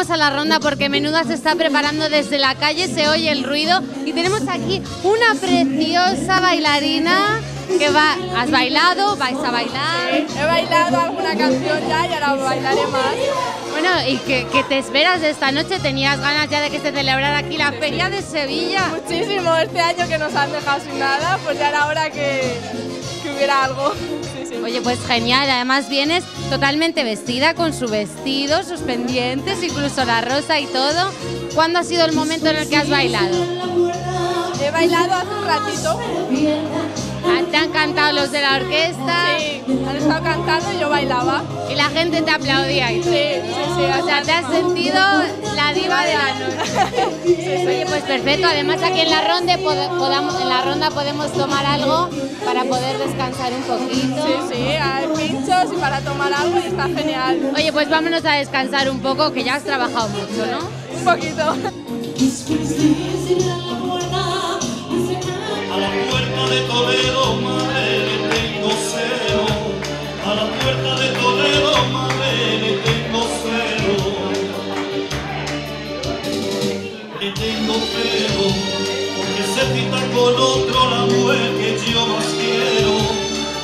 Vamos a la ronda porque Menuda se está preparando desde la calle, se oye el ruido y tenemos aquí una preciosa bailarina que va. ¿Has bailado? ¿Vais a bailar? He bailado alguna canción ya y ahora bailaré más. Bueno, ¿y qué, qué te esperas de esta noche? ¿Tenías ganas ya de que se celebrara aquí la Feria de Sevilla? Muchísimo este año que nos han dejado sin nada, pues ya era hora que, que hubiera algo. Sí, sí. Oye, pues genial, además vienes totalmente vestida con su vestido, sus pendientes, incluso la rosa y todo. ¿Cuándo ha sido el momento en el que has bailado? He bailado hace un ratito. ¿Te han cantado los de la orquesta? Sí, han estado cantando y yo bailaba. Y la gente te aplaudía y Sí, sí, sí. O sea, te has sentido la diva de la noche. Oye, pues perfecto. Además aquí en la ronda pod- podamos, en la ronda podemos tomar algo para poder descansar un poquito. Sí, sí, hay pinchos y para tomar algo y está genial. Oye, pues vámonos a descansar un poco, que ya has trabajado mucho, ¿no? Un poquito. De Toledo, madre, le tengo celo. A la puerta de Toledo, madre, le tengo celo. Le tengo celo, porque se cita con otro la mujer que yo más quiero.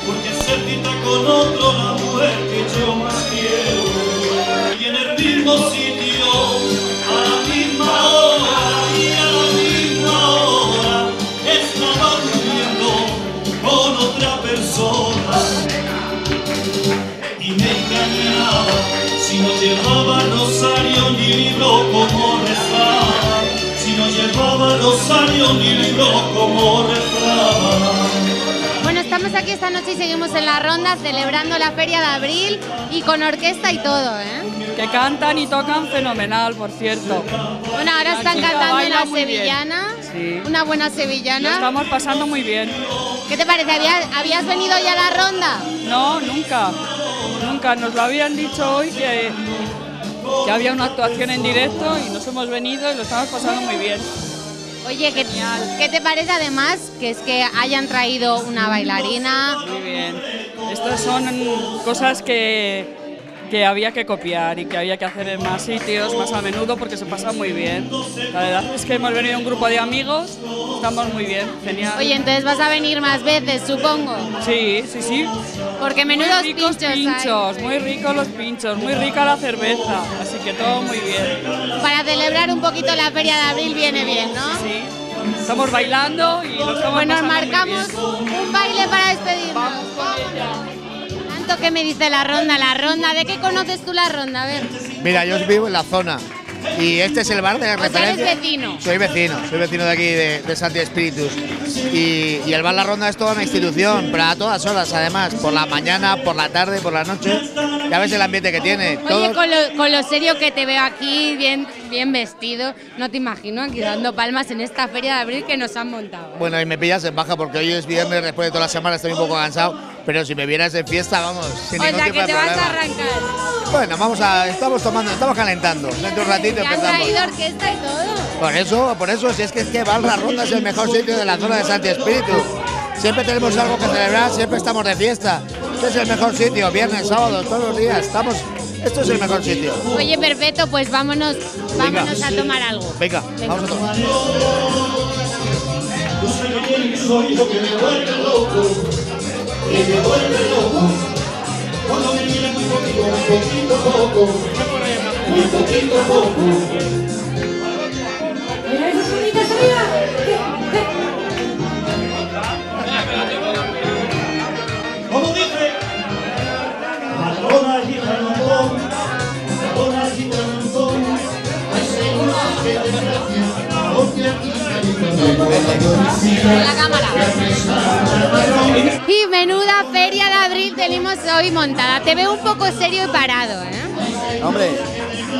Porque se cita con otro la mujer que yo más quiero. Y en el mismo sitio, libro como rezaba. Si no llevaba rosario ni libro como rezaba. Bueno, estamos aquí esta noche y seguimos en la ronda celebrando la Feria de Abril y con orquesta y todo, ¿eh? Que cantan y tocan fenomenal, por cierto. Bueno, ahora La están cantando en la sevillana, Sí. una buena Lo sevillana. estamos pasando muy bien. ¿Qué te parece? ¿Habías, habías venido ya a la ronda? No, nunca. Nunca. Nos lo habían dicho hoy que, que había una actuación en directo y nos hemos venido y lo estamos pasando muy bien. Oye, ¿qué, ¿qué te parece además que es que hayan traído una bailarina? Muy bien. Estas son cosas que, que había que copiar y que había que hacer en más sitios, más a menudo, porque se pasa muy bien. La verdad es que hemos venido un grupo de amigos, estamos muy bien, genial. Oye, entonces vas a venir más veces, supongo. Sí, sí, sí. Porque Muy menudos ricos pinchos, hay. pinchos, muy ricos los pinchos, muy rica la cerveza, que todo muy bien. Para celebrar un poquito la Feria de Abril viene bien, ¿no? Sí. Estamos bailando y lo estamos Pues nos marcamos bien. un baile para despedirnos. Vamos con ella. Tanto que me dice la ronda, la ronda. ¿De qué conoces tú la ronda? A ver. Mira, yo vivo en la zona y este es el bar de eres referencia. vecino. Soy vecino, soy vecino de aquí de, de Santi Espíritus. Y, y el bar La Ronda es toda una institución, pero a todas horas además, por la mañana, por la tarde, por la noche. Ya ves el ambiente que tiene. Oye, Todos- con lo, con lo serio que te veo aquí, bien, bien vestido, no te imagino aquí dando palmas en esta feria de abril que nos han montado. ¿eh? Bueno, y me pillas en baja porque hoy es viernes, después de toda la semana estoy un poco cansado. Pero si me vieras en fiesta, vamos, sin o sea que te vas a arrancar. Bueno, vamos a, estamos tomando, estamos calentando. Dentro de un ratito han empezamos. traído orquesta y todo. Por eso, por eso, si es que es que Val La Ronda es el mejor sitio de la zona de Santi Espíritu. Siempre tenemos algo que celebrar, siempre estamos de fiesta. Este es el mejor sitio, viernes, sábados, todos los días. Estamos, esto es el mejor sitio. Oye, perfecto, pues vámonos, Venga. vámonos a tomar algo. Venga, Venga. vamos a tomar. Que que me vuelve loco, que. Cuando me miras muy poquito, muy poquito poco, muy poquito poco. Como dice, Madonna gitano Antón, Madonna gitano Antón, ay señora, qué desgracia, porque aquí La cámara. Menuda feria de abril tenemos hoy montada. Te veo un poco serio y parado, ¿eh? Hombre,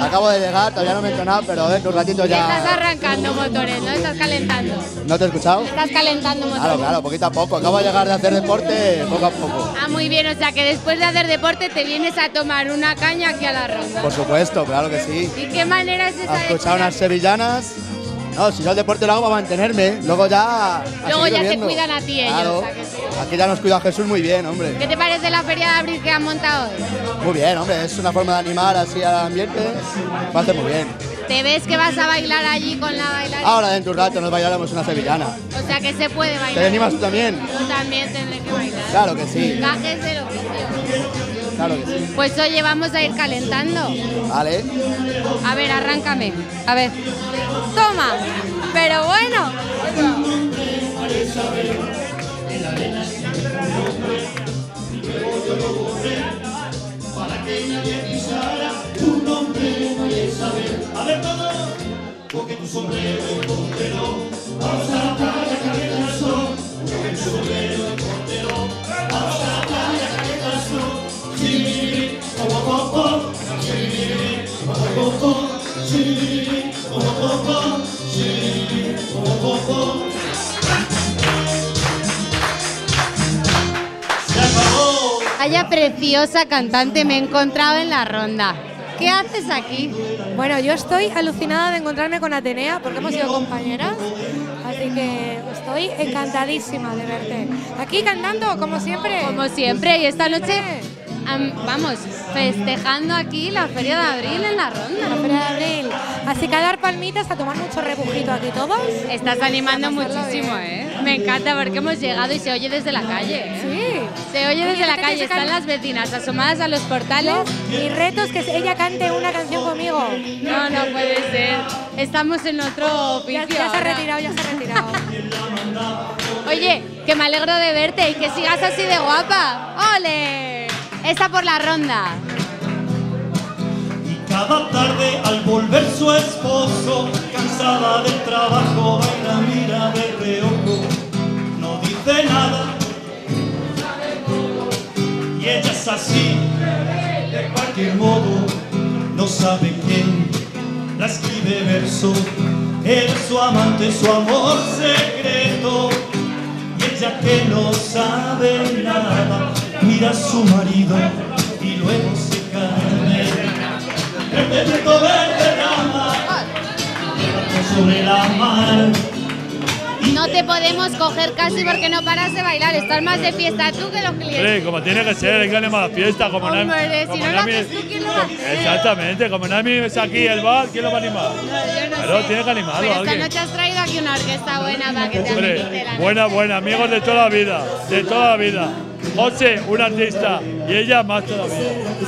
acabo de llegar, todavía no me he entrenado, pero dentro de un ratito Estás ya. arrancando motores, ¿no? Estás calentando. ¿No te he escuchado? Estás calentando motores. Claro, claro, poquito a poco. Acabo de llegar de hacer deporte poco a poco. Ah, muy bien, o sea que después de hacer deporte te vienes a tomar una caña aquí a la ronda. Por supuesto, claro que sí. ¿Y qué manera es esa ¿Has de escuchado tirar? unas sevillanas? No, si yo el deporte lo hago para mantenerme, luego ya. Luego ya se cuidan a ti ellos. Claro. o sea que sí. Aquí ya nos cuida Jesús muy bien, hombre. ¿Qué te parece la feria de abril que han montado hoy? Muy bien, hombre. Es una forma de animar así al ambiente. Hace muy bien. ¿Te ves que vas a bailar allí con la bailarina? Ahora dentro de un rato nos bailaremos una sevillana. O sea que se puede ¿Te bailar. animas tú también? Yo también tendré que bailar. Claro que sí, Gajes del oficio. Claro que sí. Pues oye, vamos a ir calentando. Vale. A ver, arráncame. A ver. Toma. Pero bueno. Se Vaya preciosa cantante me he encontrado en la ronda. ¿Qué haces aquí? Bueno, yo estoy alucinada de encontrarme con Atenea porque hemos sido compañeras, así que estoy encantadísima de verte. Aquí cantando, como siempre. Como siempre, y esta noche, am- vamos, festejando aquí la Feria de Abril en la La ronda. Feria de Abril. Así que a dar palmitas, a tomar mucho rebujito aquí todos. Estás animando muchísimo, bien. ¿eh? Me encanta porque hemos llegado y se oye desde la calle. ¿eh? Sí. Se oye desde la ¿qué calle, están las vecinas asomadas a los portales. Mi reto es que ella cante una canción conmigo. No, no puede ser. Estamos en otro oficio. ya se ha retirado, ya se ha retirado. Oye, que me alegro de verte y que sigas así de guapa. ¡Ole! Esta por la ronda. Y cada tarde al volver su esposo, cansada del trabajo, va y la mira de reojo. No dice nada. Y ella es así, de cualquier modo, no sabe quién la escribe verso. Él su amante, su amor secreto. Y ella que no sabe nada, mira a su marido y luego se cae. Viento verde, rama, sobre la mar. No te podemos coger casi porque no paras de bailar. Estás más de fiesta tú que los clientes. Hombre, como tiene que ser, hay que animar la fiesta. Como Hombre, Nami- si como no lo Nami- haces tú, ¿quién lo va a hacer? Exactamente, como Nami es aquí el bar, ¿quién lo va a animar? No, yo no Claro, sé. tiene que animarlo Pero esta noche has traído aquí una orquesta buena para que te Hombre, la buena, buena, amigos de toda la vida, de toda la vida. José, un artista, y ella más todavía.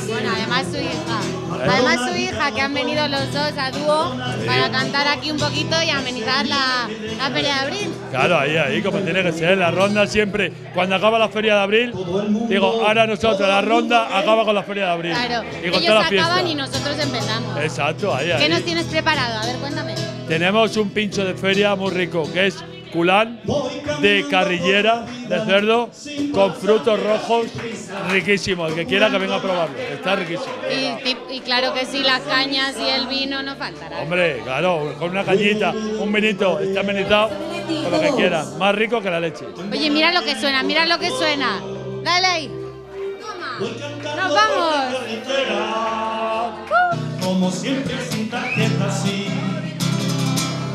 Bueno, además su hija. Además su hija, que han venido los dos a dúo para cantar aquí un poquito y amenizar la, la feria de abril. Claro, ahí, ahí, como tiene que ser. La ronda siempre, cuando acaba la feria de abril, digo, ahora nosotros, la ronda acaba con la feria de abril. Claro, Y con ellos la fiesta. acaban y nosotros empezamos. Exacto, ahí, ¿Qué ahí. nos tienes preparado? A ver, cuéntame. Tenemos un pincho de feria muy rico, que es culán de carrillera de cerdo con frutos rojos, riquísimo. El que quiera que venga a probarlo, está riquísimo. Y, claro que sí, las cañas y el vino no faltarán. Hombre, claro, con una cañita, un vinito, está amenizado, con lo que quieran. Más rico que la leche. Oye, mira lo que suena, mira lo que suena. Dale ahí. Toma. Nos vamos. Como siempre sin tarjeta, sí.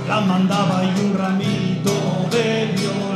La mandaba y un ramito de violeta.